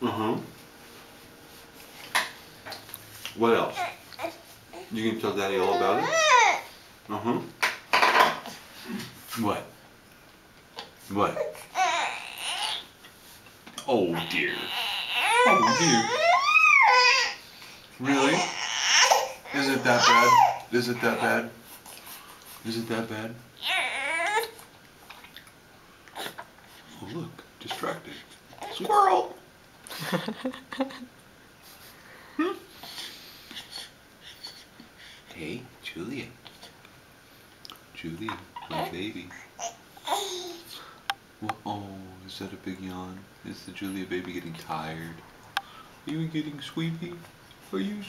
Uh-huh. What else? You can tell Daddy all about it? Uh-huh. What? What? Oh dear. Oh dear. Really? Is it that bad? Is it that bad? Is it that bad? Oh look, distracted. Squirrel! Hmm? Hey, Julia. Julia, my baby. Well, oh, is that a big yawn? Is the Julia baby getting tired? Are you getting sleepy? Are you